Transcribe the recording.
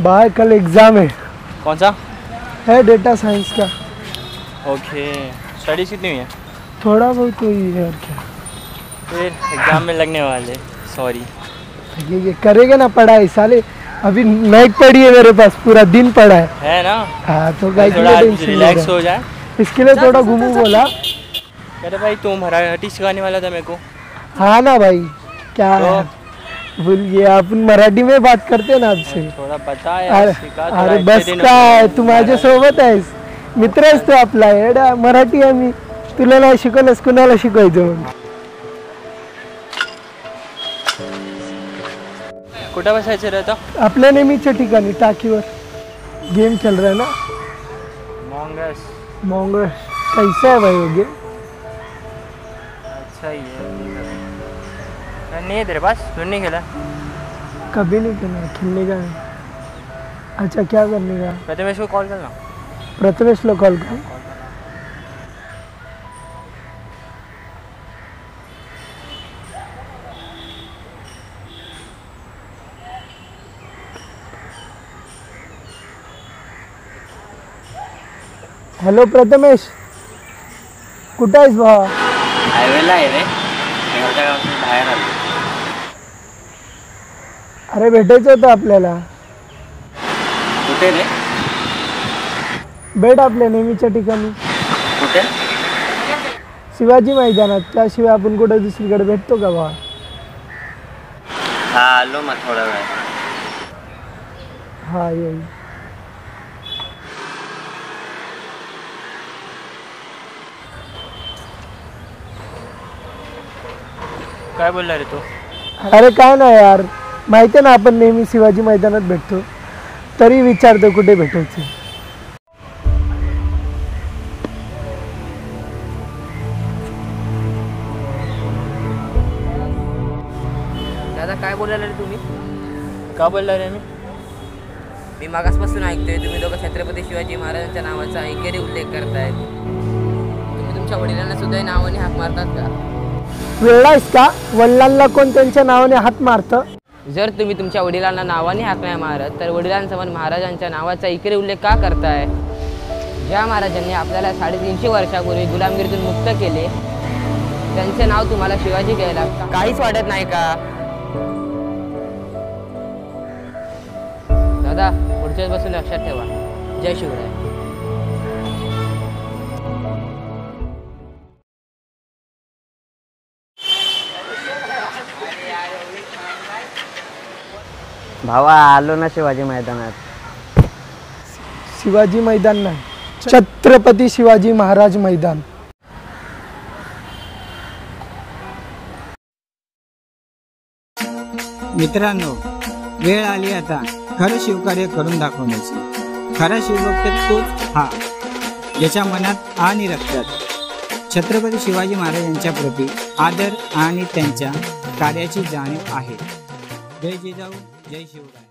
भाई कल एग्ज़ाम है। कौन सा? है डेटा साइंस का। ओके स्टडीज़ कितनी हुई है? थोड़ा बहुत हुई है और क्या। फिर एग्ज़ाम में लगने वाले सॉरी ये ये करेंगे ना पढ़ाई साले। अभी नाइट पड़ी है मेरे पास पूरा दिन पड़ा है। है ना? हाँ तो गाइस थोड़ा रिलैक्स हो। जाए। इसके लिए थोड़ा घूमू बोला। अरे भाई तुम मराठी सिखाने वाला था मेरे को। हाँ ना भाई क्या तो? यार बोलिए अपन मराठी में बात करते ना आपसे थोड़ा अरे इतने बस काय तू. माझ्या सोबत आहेस। मित्र तू आपला एडा मराठी आहे मी. तुला नाही शिकवलंस कुणाला शिकवायचं कुठं बसायचं रहता आपल्या नेहमीच्या ठिकाणी टाकीवर. गेम खेल रहा है ना? मॉन्गस मोंगल कैसा है भाई वो गेम अच्छा ही है. नहीं है तेरे पास तूने नहीं खेला कभी नहीं खेला खेलने का अच्छा क्या करने का? प्रथमेश को कॉल करना प्रथमेश लो कॉल करू। हॅलो प्रथमेश कुठं आहेस भावा? हायवेला आहे रे. बाहेर आलो अरे भेटायचं होतं आपल्याला. कुठे रे? भेट आपल्या नेहमीच्या ठिकाणी. कुठे? शिवाजी मैदानात. त्याशिवाय आपण कुठं दुसरीकडे भेटतो का भावा हा आलो मग थोडा वेळ. हा येईल काय बोलला रे तू? अरे काय नाही यार. माहिती आहे ना आपण नेहमी शिवाजी मैदानात भेटतो. तरी विचारतो कुठे भेटायचं. दादा काय बोलायला रे तुम्ही? का बोलला रे मी? मी मागासपासून ऐकतोय तुम्ही दोघं छत्रपती शिवाजी महाराजांच्या नावाचा ऐकेरी उल्लेख करताय. तुम्ही तुमच्या वडिलांना सुद्धा या नावाने हाक मारतात का? वेळायस का? वडिलांना कोण त्यांच्या नावाने हात मारतं? जर तुम्ही तुमच्या वडिलांना नावाने हाक नाही मारत तर वडिलांसमोर महाराजांच्या नावाचा ऐकेरी उल्लेख का करताय? ज्या महाराजांनी आपल्याला साडेतीनशे वर्षापूर्वी गुलामगिरीतून मुक्त केले त्यांचे नाव तुम्हाला शिवाजी घ्यायला काहीच वाटत नाही का? दादा पुढच्याच बसून लक्षात ठेवा. जय शिवराय. भावा आलो ना शिवाजी मैदानात. शिवाजी मैदान नाही छत्रपती शिवाजी महाराज मैदान. मित्रांनो वेळ आली आता खरं शिवकार्य करून दाखवण्याची. खरा शिवभक्त तोच हा ज्याच्या मनात आणि रक्तात. छत्रपती शिवाजी महाराजांच्या प्रती आदर आणि त्यांच्या कार्याची जाणीव आहे. जय जिजाऊ. 研修的。